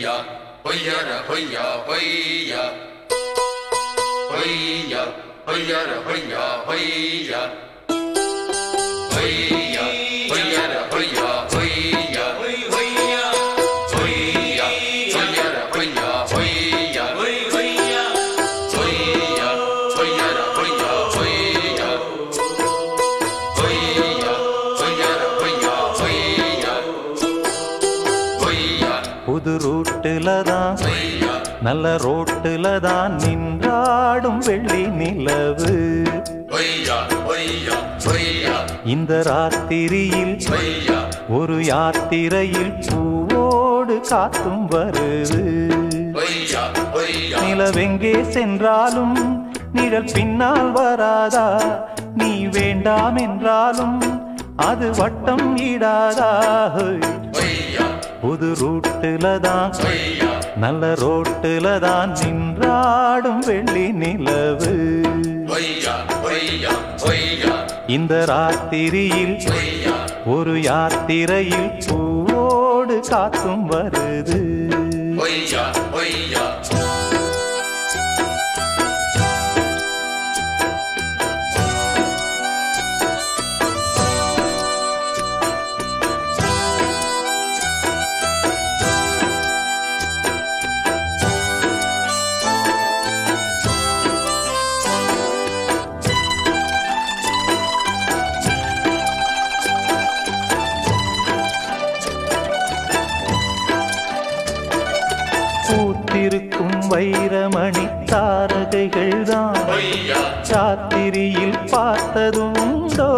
giờ bây giờ ya, bây ya, bây ya, bây ya, bây giờ rồi bây giờ bây giờ புது ரூட்டுல தான். நல்ல ரோட்டுல தான் நின்றாடும் வெள்ளி நிலவு. இந்த ராத்திரியில் ஒரு யாத்திரையில் பூவோடு காத்தும் வருது. நிலவெங்கே சென்றாலும் நிழல் பின்னால் வராதா? நீ வேண்டாம் என்றாலும் அது வட்டம் ஈடாதா புது ரூட்டுல தான் நல்ல ரோட்டுல தான் நின்றாடும் வெள்ளி நிலவு. இந்த ராத்திரியில் ஒரு யாத்திரையில் பூவோடு காத்தும் வருது. வைரமணி தாரகைகள் தான் சாத்திரியில் பார்த்ததுண்டோ?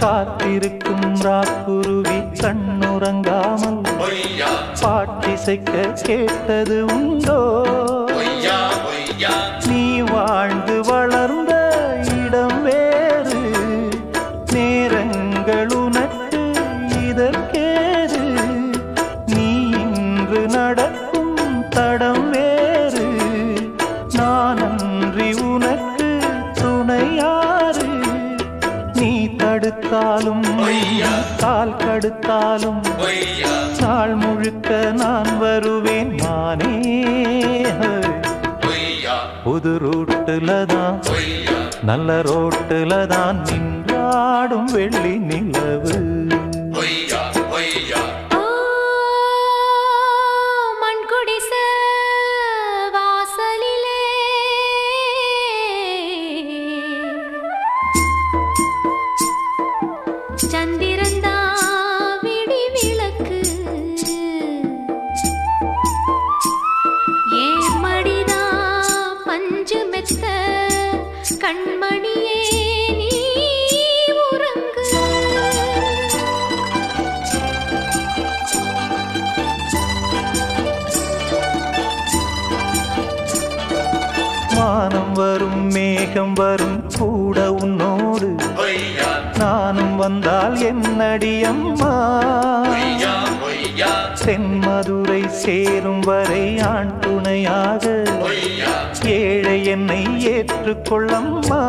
காத்திருக்கும் ராக்குருவி கண்ணுறங்காமல் பாட்டிசைக்க கேட்டது உண்டோ நீ வாழ்ந்து வளர்ந்த இடம் வேறு. நேரங்கள் உனக்கு இதற்கே துணையாறு நீ தடுத்தாலும் கால் கடுத்தாலும் நாள் முழுக்க நான் வருவேன் நானே புது ரூட்டுல தான் நல்ல ரோட்டுல தான் நின்றாடும் வெள்ளி நிலவு. வானம் வரும் மேகம் வரும் கூட உன்னோடு. நானும் வந்தால் என்னடி அம்மா? தென்மதுரை சேரும் வரை ஆண் துணையாக. ஏழை என்னை ஏற்றுக்கொள்ளம்மா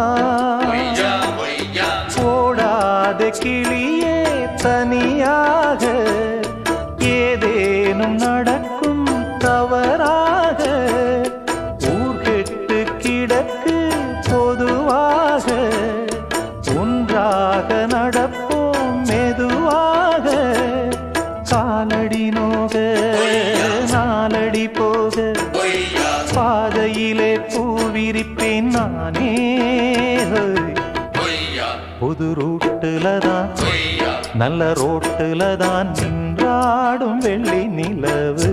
ஹொய்யா ஓடாத கிளியே தனியாக. ஏதேனும் நட பூவிரிப்பேன் நானே. புது ரூட்டுல தான் நல்ல ரோட்டுல தான் நின்றாடும் வெள்ளி நிலவு.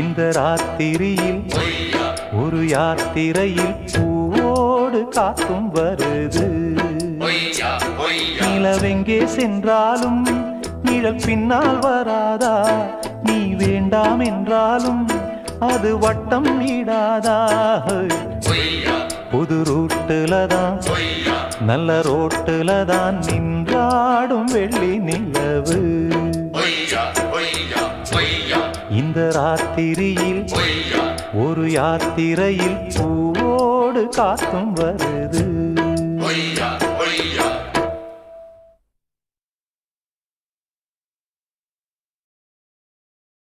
இந்த ராத்திரியில் ஒரு யாத்திரையில் பூவோடு காத்தும் வருது. நிலவெங்கே சென்றாலும் நிழல் பின்னால் வராதா? நீ வேண்டாம் என்றாலும் அது வட்டம் ஹொய்யா புது ரூட்டுல தான் நல்ல ரோட்டுல தான் நின்றாடும் வெள்ளி நிலவு. இந்த ராத்திரியில் ஒரு யாத்திரையில் பூவோடு காத்தும் வருது.